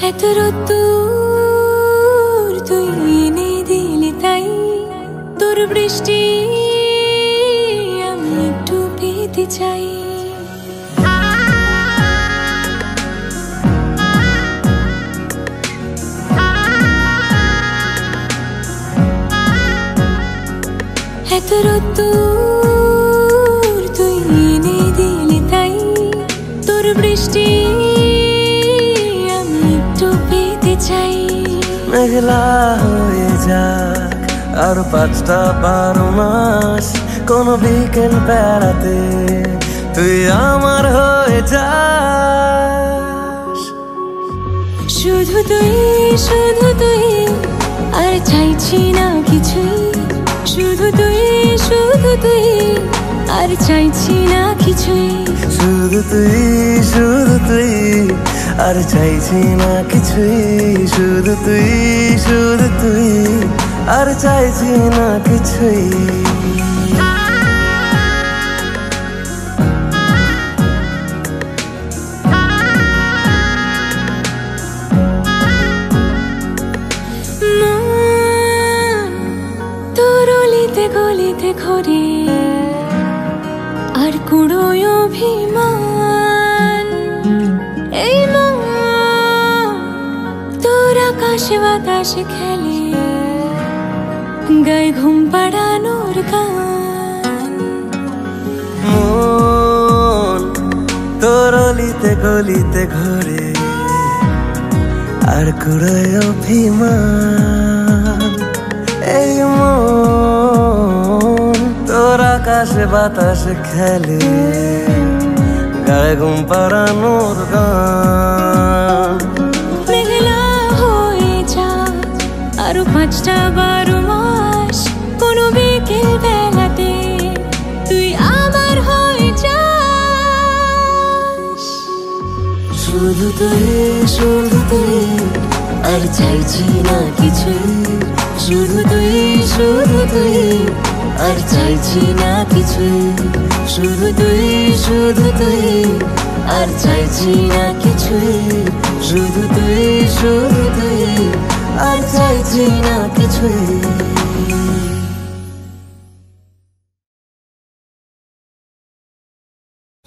এত রোদ্দুর তুই এনে দিলি তাই। তোর বৃষ্টি আমি একটু পেতে চাই। এত রোদ্দুর মেঘলা হয়ে যাক। আর পাঁচটা বারো মাস কোনো বিকেল বেড়াতে তুই আমার হয়ে যাস। শুধু তুই শুধু তুই আর চাইছি না কিছুই। শুধু তুই শুধু তুই আর চাইছি না কিছুই। শুধু তুই শুধু তুই আর চাইছি না কিছুই শুধু তুই শুধু তুই। আর চাইছি না কিছুই। গলিতে ঘরে আকাশে বাতাসে খেলে গায়ে ঘুম পাড়ানোর গান। মন তোর অলিতে গলিতে ঘরে আর কুড়ায় অভিমান। এই মন তোর আকাশে বাতাসে খেলে গায়ে ঘুম পাড়ানোর গান। আরও পাঁচটা বারো মাস, কোনো বিকেল বেলাতে তুই আমার হয়ে যাস। শুধু তুই শুধু তুই, আর চাইছি না কিছুই শুধু তুই শুধু তুই, আর চাইছি না কিছুই শুধু তুই শুধু তুই, আর চাইছি না কিছুই শুধু তুই শুধু তুই চাইছি না কিছুই।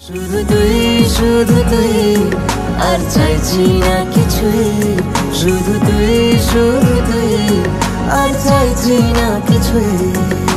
শুধু তুই শুধু তুই, আর চাইছি না কিছুই। শুধু তুই শুধু তুই, আর চাইছি না কিছুই।